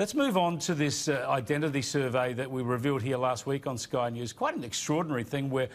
Let's move on to this uh, identity survey that we revealed here last week on Sky News. Quite an extraordinary thing where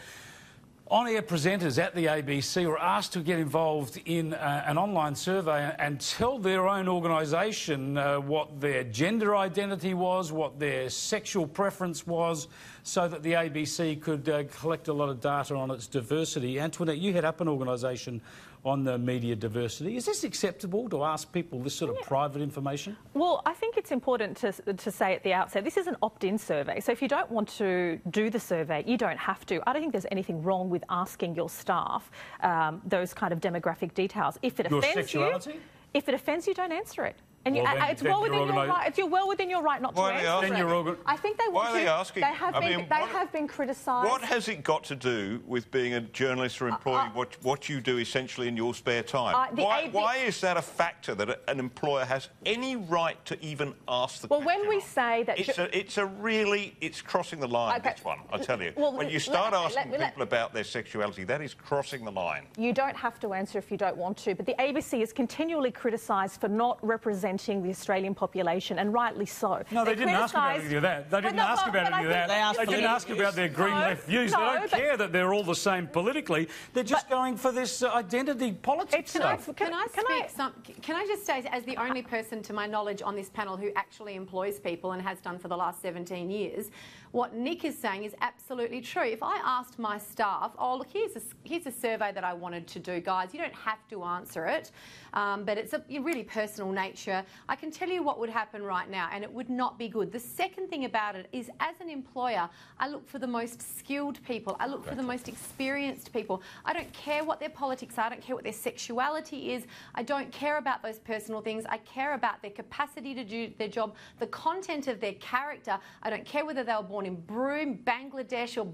on air presenters at the ABC were asked to get involved in uh, an online survey and tell their own organisation uh, what their gender identity was, what their sexual preference was, so that the ABC could uh, collect a lot of data on its diversity. Antoinette, you head up an organisation on the media diversity. Is this acceptable to ask people this sort of yeah. private information? Well, I think it's important to, to say at the outset this is an opt in survey. So if you don't want to do the survey, you don't have to. I don't think there's anything wrong with asking your staff um, those kind of demographic details. If it your offends sexuality? you, if it offends you, don't answer it. And well, you, then, it's well within your right. It's well within your right not Why to answer it. Organ- I think they want Why are they asking? They have I been. Mean, they what, have been criticised. What has it got to do with being a journalist or employee? Uh, uh, what what you do essentially in your spare time? Uh, why, why is that a factor that an employer has any right to even ask the? Well, question when we of? say that, it's a it's a really it's crossing the line. Okay. This one, I tell you. Well, when you start let, asking let, people let, about their sexuality, that is crossing the line. You don't have to answer if you don't want to, but the ABC is continually criticised for not representing the Australian population and rightly so. No, they, they didn't ask about any of that. They didn't ask about any of that. They, they didn't ask about their green no, left views. No, they don't care that they're all the same politically. They're just going for this uh, identity politics stuff. Can, can, I speak? Can I, some, can I just say, as the only person to my knowledge on this panel who actually employs people and has done for the last 17 years, what Nick is saying is absolutely true. If I asked my staff, oh, look, here's a, here's a survey that I wanted to do, guys, you don't have to answer it, um, but it's a really personal nature. I can tell you what would happen right now, and it would not be good. The second thing about it is, as an employer, I look for the most skilled people, I look for the most experienced people. I don't care what their politics are, I don't care what their sexuality is, I don't care about those personal things, I care about their capacity to do their job, the content of their character. I don't care whether they were born born in Broome, Bangladesh, or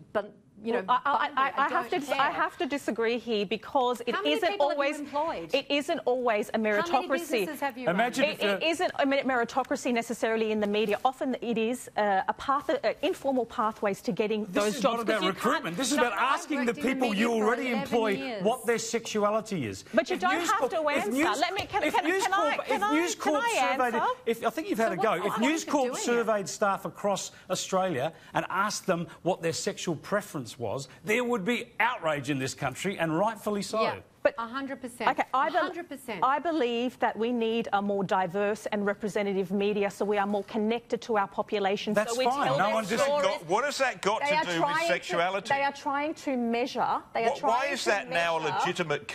you well, I, I, I, I have to care. I have to disagree here because it isn't always it isn't always a meritocracy. Imagine it, it isn't a meritocracy necessarily in the media. Often it is uh, a path, uh, informal pathways to getting this those jobs. This is not about recruitment. This is about asking the people you already employ years. what their sexuality is. But you if don't have to answer. News, Let me. Can, if can, News can Corp, I? Can if I, News Corp surveyed, answer? if I think you've had a go. If News Corp surveyed staff across Australia and asked them what their sexual preference was, there would be outrage in this country, and rightfully so. Yeah. But 100%. Okay, I, be 100%. I believe that we need a more diverse and representative media so we are more connected to our population. That's so we fine. Tell no one just got, What has that got to do with sexuality? To, they are trying to measure. They what, why is that now a legitimate,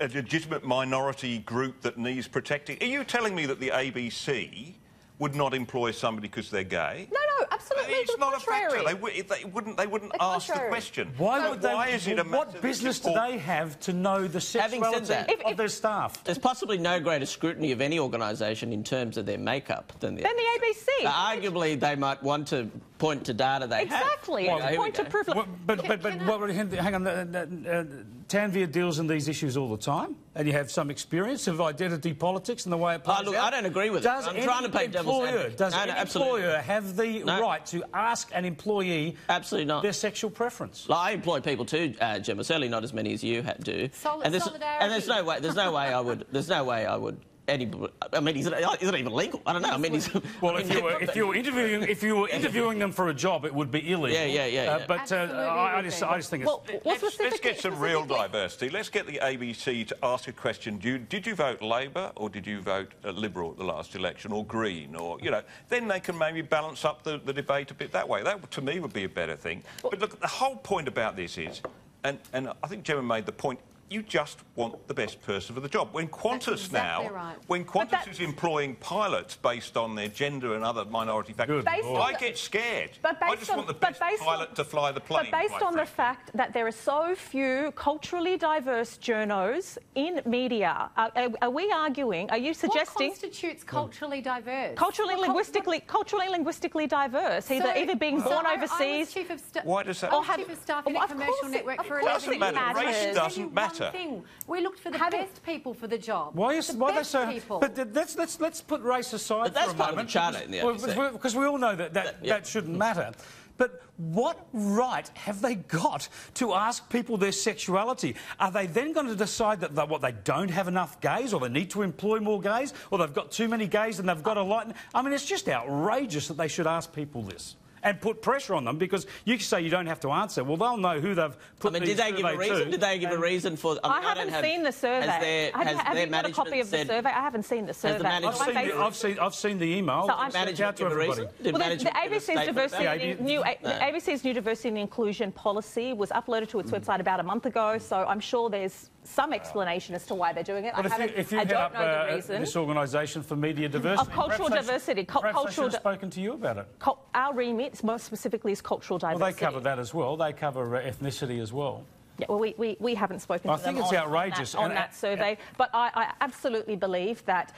a legitimate minority group that needs protecting? Are you telling me that the ABC would not employ somebody because they're gay? No, no, absolutely. It's the not contrary. a factor. They, they wouldn't. They wouldn't the ask contrary. the question. Why so would they? Why is it a what business do they have to know the sexuality that, of if, their staff? There's possibly no greater scrutiny of any organisation in terms of their makeup than the. Than the ABC. Uh, arguably, they might want to point to data they exactly. have. Exactly. point to proof. Well, but but but, but hang on. Uh, uh, Tanveer deals in these issues all the time, and you have some experience of identity politics and the way it plays oh, look, out. I don't agree with does it. I'm trying to play devil's advocate. Does no, no, an employer have the no. right to ask an employee absolutely not their sexual preference? Like, I employ people too, uh, Gemma. Certainly not as many as you do. Solid, and, there's, and there's no way. There's no way I would. There's no way I would anybody. I mean, is it, is it even legal? I don't know. I mean, he's, well, if you were if you were interviewing if you were interviewing them for a job, it would be illegal. Yeah, yeah, yeah. Uh, but uh, I, I, just I just think well, it's. Let's, let's, get some real diversity. Let's get the ABC to ask a question. You, did you vote Labor or did you vote uh, Liberal at the last election or Green or you know? Then they can maybe balance up the, the debate a bit that way. That to me would be a better thing. But look, the whole point about this is, and and I think Gemma made the point you just want the best person for the job. When Qantas exactly now, right. when Qantas is employing pilots based on their gender and other minority factors, I get scared. But I just on, want the best pilot on, to fly the plane. But based on frankly. the fact that there are so few culturally diverse journos in media, are, are, are, we arguing? Are you suggesting? What constitutes culturally diverse? Culturally, what, linguistically, what? culturally, linguistically diverse. Either, so, either being so born I, overseas. I was chief of Why does that? I was chief of staff in a commercial network for 11 years. Race doesn't matter matter. Thing. We looked for the Having, best people for the job. Why is the why best they so? People. But let's let's let's put race aside but that's for a part moment. Of the charter in the because we all know that that, yeah. that shouldn't matter. But what right have they got to ask people their sexuality? Are they then going to decide that they, what they don't have enough gays, or they need to employ more gays, or they've got too many gays and they've got to lighten? I mean, it's just outrageous that they should ask people this and put pressure on them because you can say you don't have to answer. Well, they'll know who they've put. I mean, did they give a reason? To, did they give a reason for? I, I, mean, I haven't have, seen the survey. Has their, have, has have their you got a copy of the said, survey? I haven't seen the survey. management I've seen, the, I've, seen, I've seen the email. So I'm- It's sent management out to give a everybody. reason? Did Well, the, the management give a ABC's diversity, about Yeah, and new, No. the ABC's new diversity and inclusion policy was uploaded to its Mm. website about a month ago. So I'm sure there's some explanation as to why they're doing it. But I, if you, if you I don't up know the uh, reason. this organisation for media diversity, cultural perhaps diversity, should, perhaps cultural should have spoken to you about it. Our remit, most specifically, is cultural Well, diversity. they cover that as well. They cover uh, ethnicity as well. Yeah, well, we, we, we haven't spoken I to them think it's on, outrageous, on that, on that survey, but I, I absolutely believe that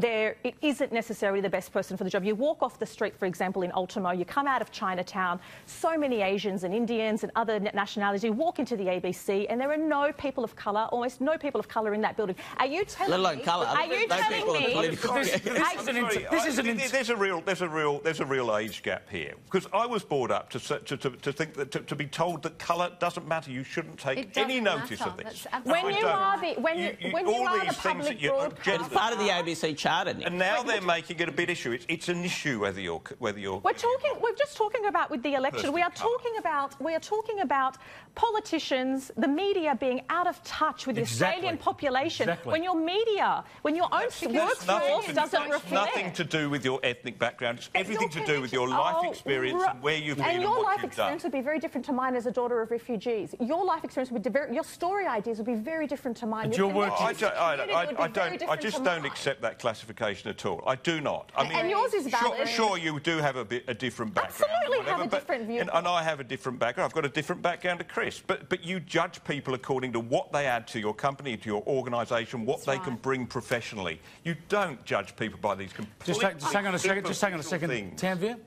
there, it isn't necessarily the best person for the job. You walk off the street, for example, in Ultimo, you come out of Chinatown, so many Asians and Indians and other nationalities, you walk into the ABC and there are no people of colour, almost no people of colour in that building. Are you telling Let alone me... colour. Are you Those telling me... political. This, this I- is an, Sorry, this is an there- there's a real there's a real there's a real age gap here because I was brought up to to, to, to think that to, to be told that colour doesn't matter. You shouldn't take any doesn't notice matter. of this. That's absolutely When I you don't. are the- when you- when you all are these the things that public you broadcaster- It's part of the ABC charter, Nick. and now they're making it a big issue. It's, it's an issue whether you're whether you're. We're talking. We're just talking about with the election. We are Person of talking about. We are talking about politicians, the media being out of touch with the Australian population. Exactly. When your media, when your own workforce doesn't reflect. nothing to do with your ethnic background. It's everything to do with your life Oh, experience and where you've been and and, your what life you've experience done. would be very different to mine as a daughter of refugees. Your life experience would be very, your story ideas would be very different to mine. And Your your work- I, don't, I, I, I don't. I just don't accept that classification at all. I do not. I mean, And yours is sure- valid. Sure, you do have a, bit, a different background. Absolutely or whatever, have a but- different and, and I have a different background. I've got a different background to Chris. But but you judge people according to what they add to your company, to your organisation, what That's they right. can bring professionally. You don't judge people by these just, completely hang- just hang on a second. Just hang on a second. things. Tanveer?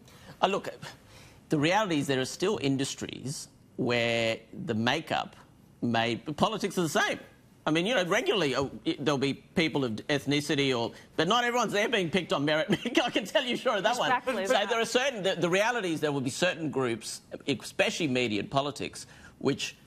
Uh, look, the reality is there are still industries where the makeup may politics are the same. I mean, you know, regularly uh, it- there'll be people of ethnicity, or but not everyone's there being picked on merit. I can tell you sure of that Exactly one. So that. there are certain. The, the reality is there will be certain groups, especially media and politics, which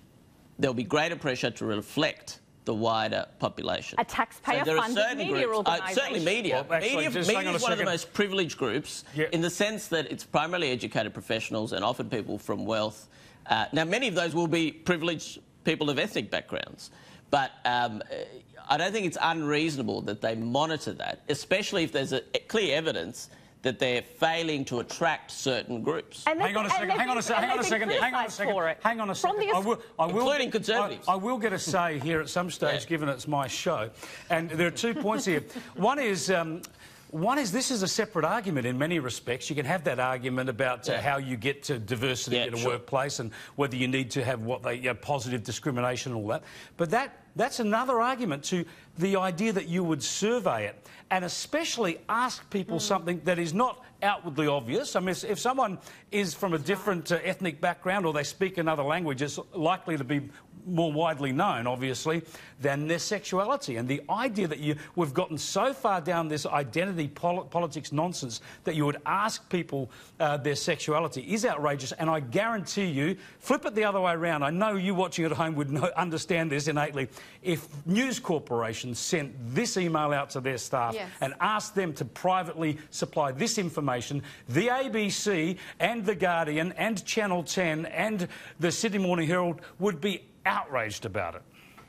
there'll be greater pressure to reflect the wider population. A taxpayer-funded there are certain media groups, uh, certainly media. Well, actually, media just media hang on a is one of the most privileged groups Yeah. in the sense that it's primarily educated professionals and often people from wealth. Uh, now, many of those will be privileged people of ethnic backgrounds, but um, uh, I don't think it's unreasonable that they monitor that, especially if there's a, clear evidence that they're failing to attract certain groups. And Hang on a second. Hang on a they've second. Hang on a second. Hang on a second. Hang on a From second. the I will, I will, Including Conservatives. I, I will get a say here at some stage, Yeah. given it's my show. And there are two points here. One is. Um, one is this is a separate argument in many respects. You can have that argument about uh, Yeah. how you get to diversity Yeah, in a sure. workplace and whether you need to have what they you know, positive discrimination and all that. But that that's another argument to the idea that you would survey it and especially ask people something that is not outwardly obvious. I mean, if if someone is from a different uh, ethnic background or they speak another language, it's likely to be more widely known, obviously, than their sexuality. And the idea that you, we've gotten so far down this identity pol- politics nonsense that you would ask people uh, their sexuality is outrageous. And I guarantee you, flip it the other way around. I know you watching at home would know, understand this innately. If News Corporation sent this email out to their staff Yes. and asked them to privately supply this information, the ABC and The Guardian and Channel 10 and the Sydney Morning Herald would be outraged about it.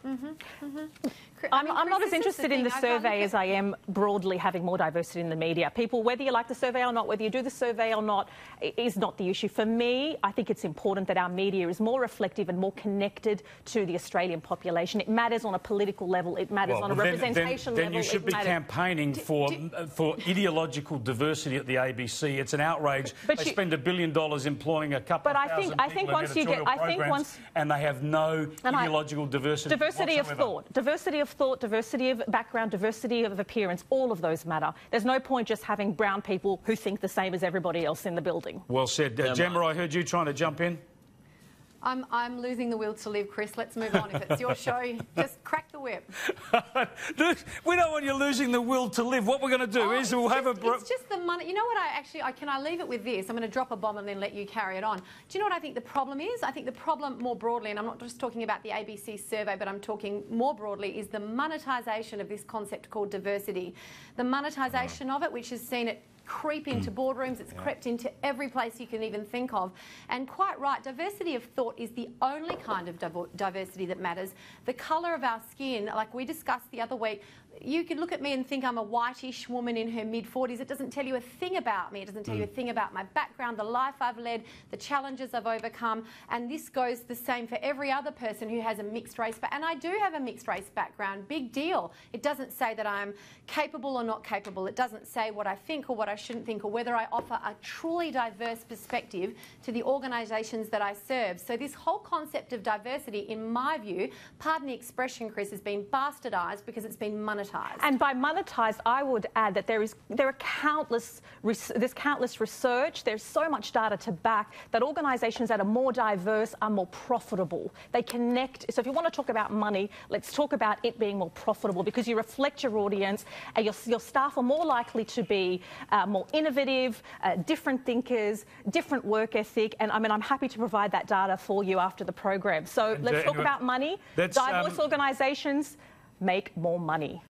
Mm-hmm, mm-hmm. I I'm, I'm not as this is interested in the I've survey as I am broadly having more diversity in the media. People, whether you like the survey or not, whether you do the survey or not, is not the issue. For me, I think it's important that our media is more reflective and more connected to the Australian population. It matters on a political level. It matters on a then- representation then, then, level. you should it be matters- campaigning for uh, for ideological diversity at the ABC. It's an outrage. But they you- spend a billion dollars employing a couple But of I think- thousand I think people in once you get- I think once- and they have no And I- ideological diversity. Diversity of thought, diversity of thought, diversity of background, diversity of appearance, all of those matter. There's no point just having brown people who think the same as everybody else in the building. Well said, uh, Gemma. I heard you trying to jump in. I'm, I'm losing the will to live, Chris. Let's move on. If it's your show, just crack the whip. we don't want you losing the will to live. What we're going to do Oh, is we'll have a. just- It's just the money. You know what? I actually, I, can I leave it with this? I'm going to drop a bomb and then let you carry it on. Do you know what I think the problem is? I think the problem more broadly, and I'm not just talking about the ABC survey, but I'm talking more broadly, is the monetisation of this concept called diversity. The monetisation uh-huh. of it, which has seen it creep into mm. boardrooms, it's crept into every place you can even think of. And quite right, diversity of thought is the only kind of diversity that matters. The colour of our skin, like we discussed the other week, you could look at me and think I'm a whitish woman in her mid 40s. It doesn't tell you a thing about me. It doesn't tell you a mm. thing about my background, the life I've led, the challenges I've overcome. And this goes the same for every other person who has a mixed race. But and I do have a mixed race background. Big deal. It doesn't say that I'm capable or not capable. It doesn't say what I think or what I shouldn't think or whether I offer a truly diverse perspective to the organisations that I serve. So this whole concept of diversity, in my view, pardon the expression, Chris, has been bastardised because it's been monetised. And by monetised, I would add that there is there are countless res- there's countless research. There's so much data to back that organisations that are more diverse are more profitable. They connect. So if you want to talk about money, let's talk about it being more profitable because you reflect your audience, and your, your staff are more likely to be uh, more innovative, uh, different thinkers, different work ethic. And I mean, I'm happy to provide that data for you after the program. So And, let's uh, talk about money. that's, Diverse um, organisations make more money.